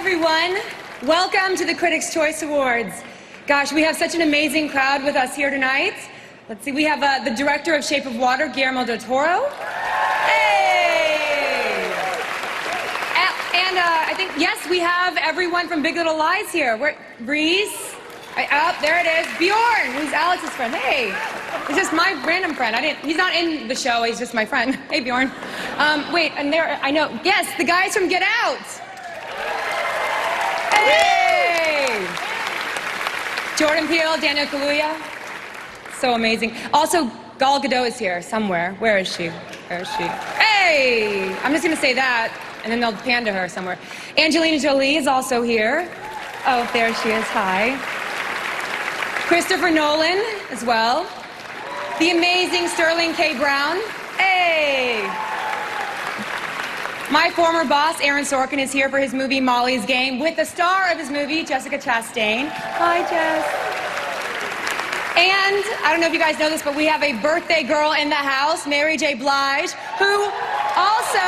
everyone. Welcome to the Critics' Choice Awards. Gosh, we have such an amazing crowd with us here tonight. Let's see, we have uh, the director of Shape of Water, Guillermo del Toro. Hey! And uh, I think, yes, we have everyone from Big Little Lies here. Where, Breeze. I, up there it is. Bjorn, who's Alex's friend. Hey, he's just my random friend. I didn't. He's not in the show. He's just my friend. Hey, Bjorn. Um, wait, and there. I know. Yes, the guys from Get Out. Hey! Jordan Peele, Daniel Kaluuya. So amazing. Also, Gal Gadot is here somewhere. Where is she? Where is she? Hey! I'm just gonna say that, and then they'll pan to her somewhere. Angelina Jolie is also here. Oh, there she is. Hi. Christopher Nolan as well. The amazing Sterling K. Brown. Hey! My former boss, Aaron Sorkin, is here for his movie Molly's Game with the star of his movie, Jessica Chastain. Hi, Jess. And I don't know if you guys know this, but we have a birthday girl in the house, Mary J. Blige, who also,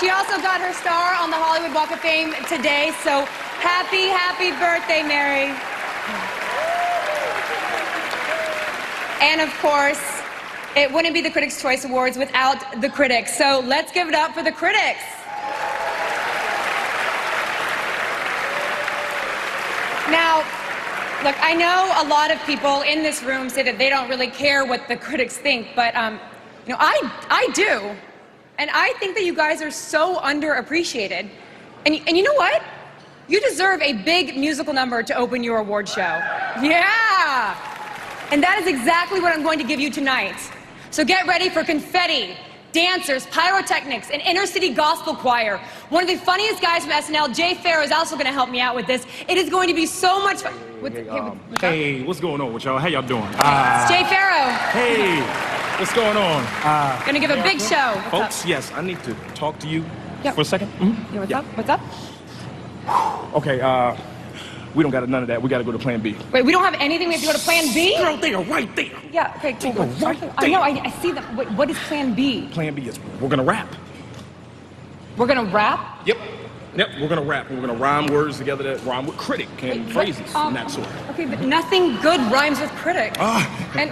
she also got her star on the Hollywood Walk of Fame today. So happy, happy birthday, Mary. And of course, it wouldn't be the Critics' Choice Awards without the critics. So let's give it up for the critics. Now, look, I know a lot of people in this room say that they don't really care what the critics think, but um, you know, I, I do. And I think that you guys are so underappreciated. And, and you know what? You deserve a big musical number to open your award show. Yeah! And that is exactly what I'm going to give you tonight. So get ready for confetti, dancers, pyrotechnics, an inner city gospel choir. One of the funniest guys from SNL, Jay Pharoah, is also going to help me out with this. It is going to be so much fun. What, Hey, hey, um, hey, what's going on with y'all? How y'all doing? It's Uh, Jay Pharoah. hey, what's going on? Uh, Gonna give a big show. What's folks, up? yes, I need to talk to you Yeah. for a 2nd Mhm. Yeah, what's up? What's up? Okay, uh, we don't got none of that. We got to go to Plan B. Wait, we don't have anything. We have to go to Plan B. Girl, they are right there. Yeah. Okay. Cool. Go right I know. I, I see that. Wait, what is Plan B? Plan B is we're gonna rap. We're gonna rap. Yep. Yep, we're gonna rap. and We're gonna rhyme words together that rhyme with critic and Wait, phrases what? Um, and that sort. Okay, but nothing good rhymes with critic. Ah. And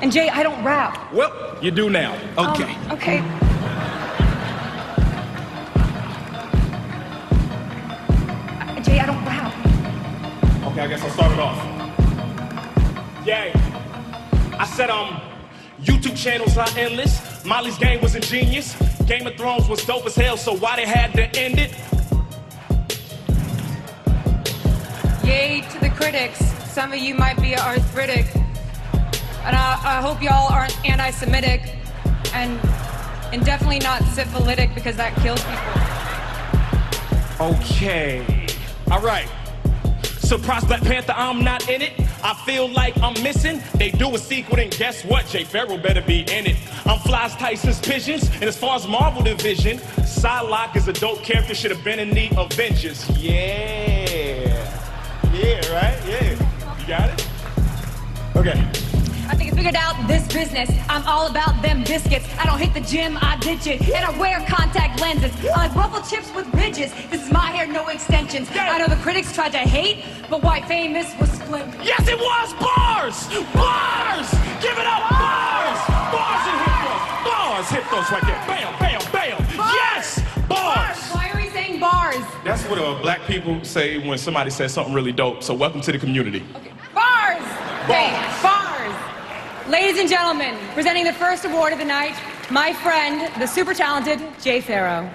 and Jay, I don't rap. Well, you do now. Um, Okay. Guess I'll start it off. Yay. I said, um, YouTube channels are endless. Molly's game was ingenious. Game of Thrones was dope as hell, so why they had to end it? Yay to the critics. Some of you might be arthritic. And I, I hope y'all aren't anti Semitic and, and definitely not syphilitic because that kills people. Okay. All right. Surprise Black Panther, I'm not in it. I feel like I'm missing. They do a sequel, and guess what? Jay Pharoah better be in it. I'm Flies Tyson's pigeons, and as far as Marvel division, Psylocke is a dope character, should have been in the Avengers. Yeah. Yeah, right? Yeah. You got it? Okay. I think I figured out this business. I'm all about them biscuits. I don't hit the gym, I ditch it. And I wear contact lenses. I like ruffle chips with ridges. This is my hair, no extensions. I know the critics tried to hate, but white famous was splendid. Yes, it was bars! Bars! Give it up! Bars! Bars and hit those! Bars! Hit those right there. Bam, bam, bam! Yes! Bars! Why are we saying bars? That's what uh, black people say when somebody says something really dope. So welcome to the community. Okay. Bars! Okay, bars! Ladies and gentlemen, presenting the first award of the night, my friend, the super talented Jay Pharoah.